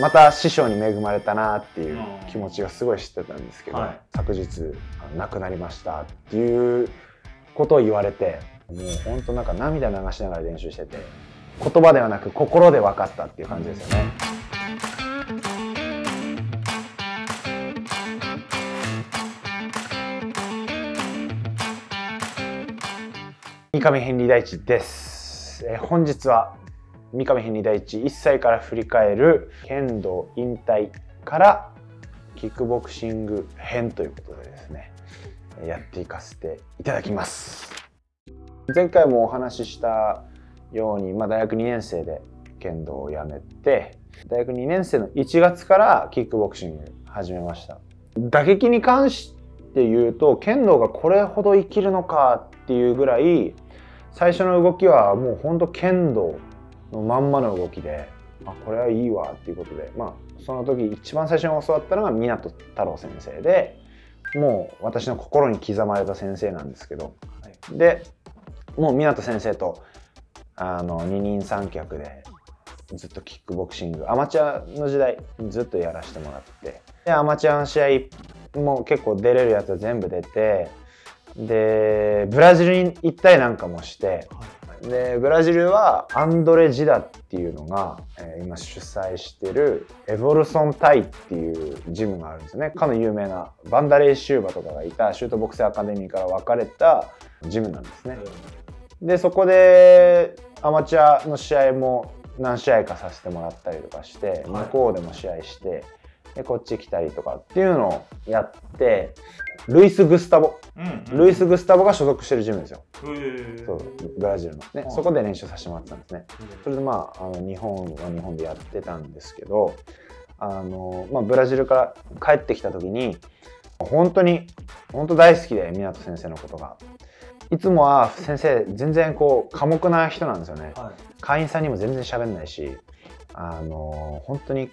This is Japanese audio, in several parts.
また師匠に恵まれたなっていう気持ちがすごい知ってたんですけど、はい。昨日亡くなりましたっていうことを言われてもう本当なんか涙流しながら練習してて言葉ではなく心で分かったっていう感じですよね。三上ヘンリー大地です、えー本日は三上ヘンリー大地1歳から振り返る剣道引退からキックボクシング編ということでですねやっていかせていただきます。前回もお話ししたように、まあ、大学2年生で剣道をやめて大学2年生の1月からキックボクシング始めました。打撃に関して言うと剣道がこれほど生きるのかっていうぐらい最初の動きはもうほんと剣道のまんまの動きであこれはいいわっていうことでまあその時一番最初に教わったのが湊太郎先生でもう私の心に刻まれた先生なんですけど、でもう湊先生とあの二人三脚でずっとキックボクシングアマチュアの時代ずっとやらせてもらってでアマチュアの試合も結構出れるやつは全部出てでブラジルに行ったりなんかもしてでブラジルはアンドレ・ジダっていうのが、えー今主催してるエボルソンタイっていうジムがあるんですよね。かの有名なバンダレイ・シューバとかがいたシュートボクサーアカデミーから分かれたジムなんですね。でそこでアマチュアの試合も何試合かさせてもらったりとかして、はい。向こうでも試合してでこっち来たりとかっていうのをやってルイス・グスタボ。うんルイス・グスタボが所属してるジムですよ。そうブラジルの。ね、はいそこで練習させてもらってたんですね。それでまああの日本は日本でやってたんですけどあの、まあ、ブラジルから帰ってきた時に本当に本当大好きで湊先生のことが。いつもは先生全然こう寡黙な人なんですよね。はい。会員さんにも全然喋んないしあの本当に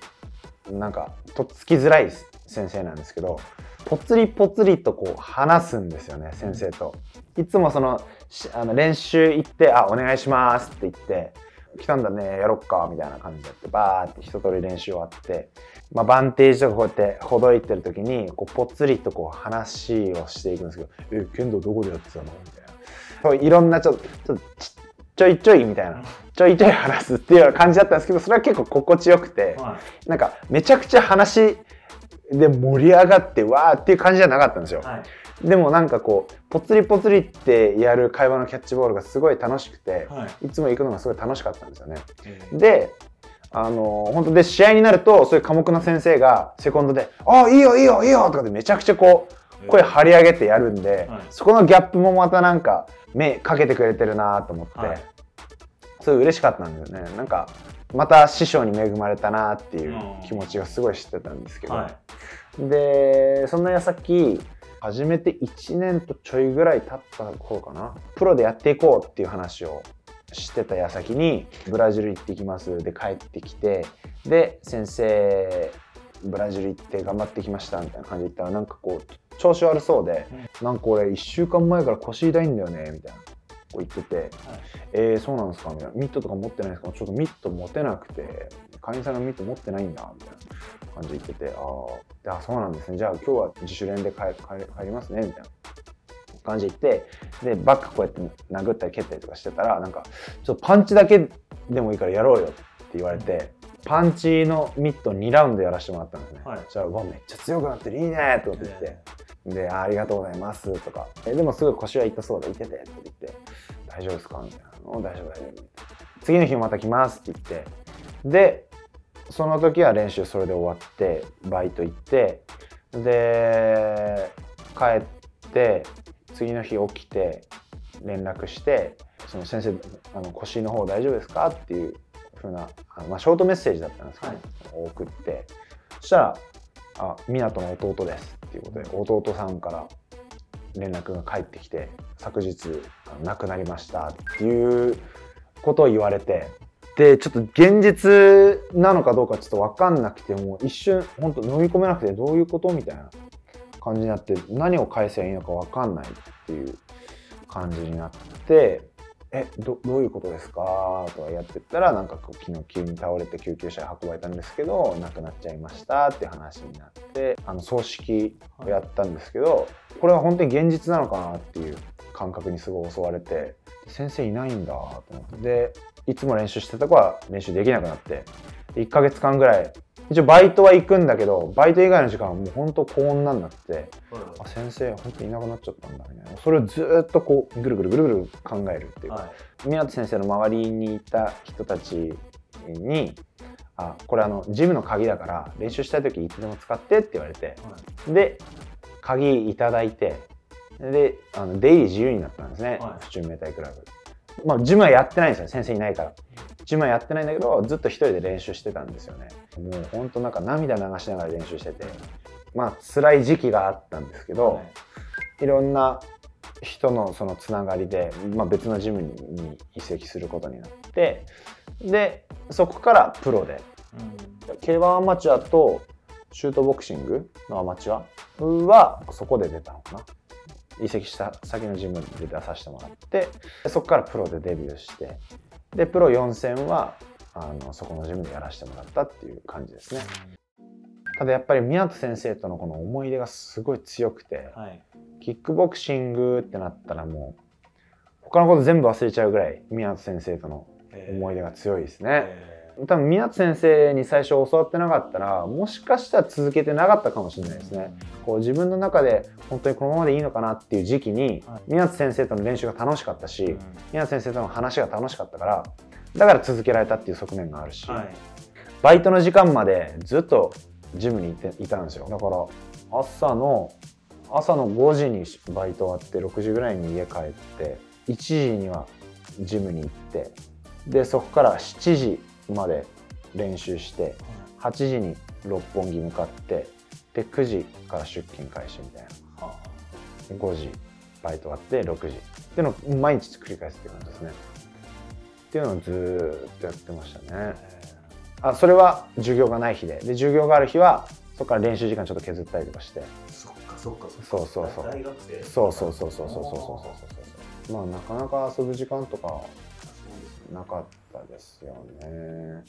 なんかとっつきづらい先生なんですけどぽつりぽつりとこう話すんですよね先生と。いつもそのしあの練習行って「あお願いします」って言って「来たんだねやろっか」みたいな感じでやってバーって一通り練習終わって、まあ、バンテージとかこうやってほどいてる時にこうぽつりとこう話をしていくんですけど「え剣道どこでやってたの?」みたいな。そういろんなちょっとちょっとちちょいちょいみたいなちょいちょい話すっていう感じだったんですけどそれは結構心地よくて。はなんかめちゃくちゃ話で盛り上がってわーっていう感じじゃなかったんですよい。はいでもなんかこうぽつりぽつりってやる会話のキャッチボールがすごい楽しくて、はいいつも行くのがすごい楽しかったんですよね。えーで、あの本当で試合になるとそういう寡黙な先生がセコンドで「ああいいよいいよいいよ」とかでめちゃくちゃこう声張り上げてやるんで、はい。そこのギャップもまたなんか目かけてくれてるなと思って、はい。すごい嬉しかったんですよね。なんかまた師匠に恵まれたなっていう気持ちがすごい知ってたんですけど、はい。でそんな矢先始めて1年とちょいぐらい経った頃かな。プロでやっていこうっていう話をしてた矢先にブラジル行ってきます。で帰ってきてで先生ブラジル行って頑張ってきましたみたいな感じで言ったらなんかこう調子悪そうで、なんか俺1週間前から腰痛いんだよねみたいなこう言ってて、えー、そうなんですかみたいな。ミットとか持ってないですか？ちょっとミット持てなくて会員さんがミット持ってないんだみたいな感じで言っててああそうなんですね。じゃあ今日は自主練で帰りますねみたいな感じで言ってでバックこうやって殴ったり蹴ったりとかしてたらなんかちょっとパンチだけでもいいからやろうよって言われてパンチのミット2ラウンドやらせてもらったんですね、はい。そしたら「うわめっちゃ強くなってるいいね」ってこと言って。で、あありがとうございますとか、えでもすぐ腰は痛そうで、痛てって言って、大丈夫ですか？みたいなの、大丈夫、大丈夫。次の日また来ますって言って、で、その時は練習それで終わって、バイト行って、で、帰って、次の日起きて、連絡して、その先生、あの腰の方大丈夫ですか？っていう風な、あのまあ、ショートメッセージだったんですけど、はい。送って、そしたら、あ、湊の弟ですっていうことで、弟さんから連絡が返ってきて、昨日亡くなりましたっていうことを言われて、で、ちょっと現実なのかどうかちょっと分かんなくて、もう一瞬、本当飲み込めなくてどういうことみたいな感じになって、何を返せばいいのか分かんないっていう感じになって、えどどういうことですか?」とかやってったらなんかこう昨日急に倒れて救急車へ運ばれたんですけど亡くなっちゃいましたって話になってあの葬式をやったんですけど、これは本当に現実なのかなっていう感覚にすごい襲われて先生いないんだと思ってでいつも練習してた子は練習できなくなって1ヶ月間ぐらい。一応バイトは行くんだけどバイト以外の時間はもう本当高温なんだって。あ先生本当にいなくなっちゃったんだみたいな。それをずっとこうぐるぐるぐるぐる考えるっていう、はい、宮先生の周りにいた人たちにあこれあのジムの鍵だから練習したい時いつでも使ってって言われて、はい、で鍵いただいてであの出入り自由になったんですね、はい、府中明太クラブ。まあジムはやってないんですよ。先生いないからジムはやってないんだけどずっと一人で練習してたんですよね。もうほんとなんか涙流しながら練習しててまあ辛い時期があったんですけど、はい、いろんな人のそのつながりで、まあ、別のジムに移籍することになってでそこからプロで、うん、K1 アマチュアとシュートボクシングのアマチュアはそこで出たのかな。移籍した先のジムで出させてもらってそこからプロでデビューしてでプロ4戦はあのそこのジムでやらせてもらったっていう感じですね。ただやっぱり宮戸先生とのこの思い出がすごい強くて、はい、キックボクシングってなったらもう他のこと全部忘れちゃうぐらい宮戸先生との思い出が強いですね。多分宮戸先生に最初教わってなかったらもしかしたら続けてなかったかもしれないですね。こう自分の中で本当にこのままでいいのかなっていう時期に、宮津先生との練習が楽しかったし、宮津先生との話が楽しかったからだから続けられたっていう側面があるし、はい、バイトの時間までずっとジムにいていたんですよ。だから朝の朝の5時にバイト終わって6時ぐらいに家帰って1時にはジムに行ってでそこから7時まで練習して8時に六本木向かってで9時から出勤開始みたいな。5時バイト終わって6時。っていうのを毎日繰り返すっていう感じですね。っていうのをずっとやってましたね。あそれは授業がない日で。で授業がある日はそこから練習時間ちょっと削ったりとかして。そっかそっかそうそうそう。大学生。そうそうそうそうそうそうそうそう。まあなかなか遊ぶ時間とかなかったですよね。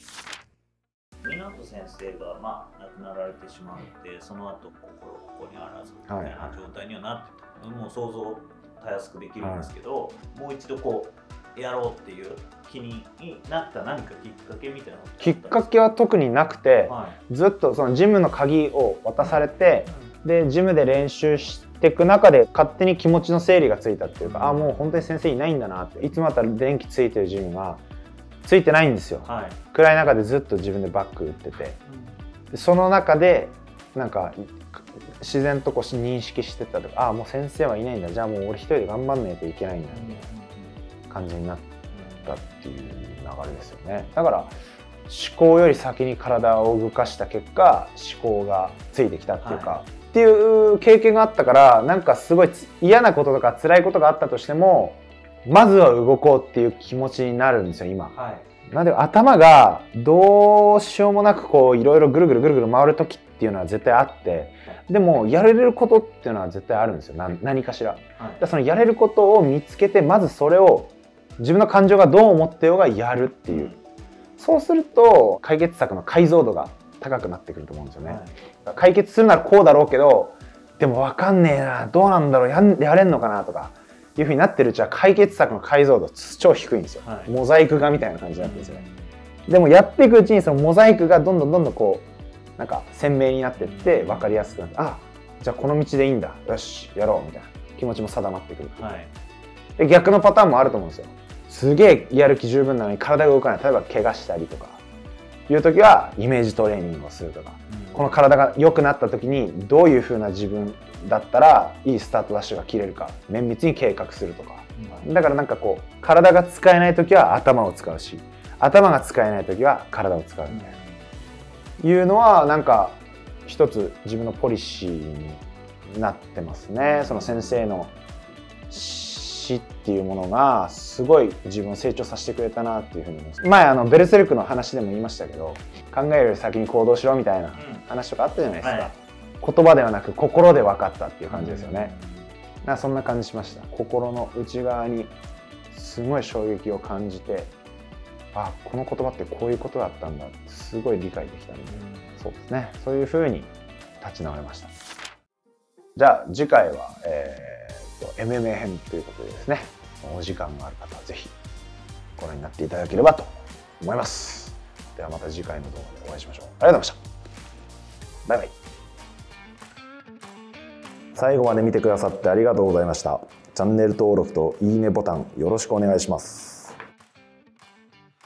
湊先生が、まあ、亡くなられてしまってその後心ここにあらずみたいな状態にはなってた、はい、もう想像たやすくできるんですけど、はい、もう一度こうやろうっていう気になった何かきっかけみたいなきっかけは特になくて、はい、ずっとそのジムの鍵を渡されて、うん、でジムで練習していく中で勝手に気持ちの整理がついたっていうか、うん、あもう本当に先生いないんだなっていつもだったら電気ついてるジムがついてないんですよ、はい、暗い中でずっと自分でバック打ってて、でその中でなんか自然とこう認識してたとかああもう先生はいないんだ。じゃあもう俺一人で頑張んないといけないんだ。みたいな感じになったっていう流れですよね。だから思考より先に体を動かした結果思考がついてきたっていうか、はい、っていう経験があったからなんかすごい嫌なこととか辛いことがあったとしてもまずは動こうっていう気持ちになるんですよ今。はい、なんで頭がどうしようもなくこういろいろぐるぐるぐるぐる回る時っていうのは絶対あってでもやれることっていうのは絶対あるんですよ何かしら。はい、そのやれることを見つけてまずそれを自分の感情がどう思ってようがやるっていう、うん、そうすると解決策の解像度が高くなってくると思うんですよね。はい、解決するならこうだろうけどでも分かんねえなどうなんだろうややれんのかなとかいうふうになってるうちは解決策の解像度超低いんですよ、はい、モザイク画みたいな感じになってるんですよね、でもやっていくうちにそのモザイクがどんどんどんどんこうなんか鮮明になっていって分かりやすくなってあじゃあこの道でいいんだ。よしやろうみたいな気持ちも定まってくる。はい、で逆のパターンもあると思うんですよ。すげえやる気十分なのに体が動かない。例えば怪我したりとかいう時はイメージトレーニングをするとか、うん、この体が良くなった時にどういうふうな自分だったらいいスタートダッシュが切れるか綿密に計画するとか、うん、だからなんかこう体が使えない時は頭を使うし頭が使えない時は体を使うみたいな、うん、いうのはなんか一つ自分のポリシーになってますね。その先生の死っていうものがすごい自分を成長させてくれたなっていうふうに思います。前あのベルセルクの話でも言いましたけど考えるより先に行動しろみたいな話とかあったじゃないですか、うん。はい。言葉ではなく心で分かったっていう感じですよね。なそんな感じしました。心の内側にすごい衝撃を感じてあこの言葉ってこういうことだったんだってすごい理解できたんで、そうですね。そういうふうに立ち直れました。じゃあ次回は、えー、と MMA 編ということでですねお時間がある方はぜひご覧になっていただければと思います。ではまた次回の動画でお会いしましょう。ありがとうございました。バイバイ。最後まで見てくださってありがとうございました。チャンネル登録といいねボタンよろしくお願いします。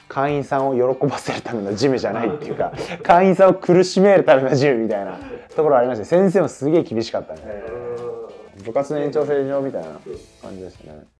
会員さんを喜ばせるためのジムじゃないっていうか 会員さんを苦しめるためのジムみたいなところありまして先生もすげえ厳しかったね部活の延長線上みたいな感じでしたね。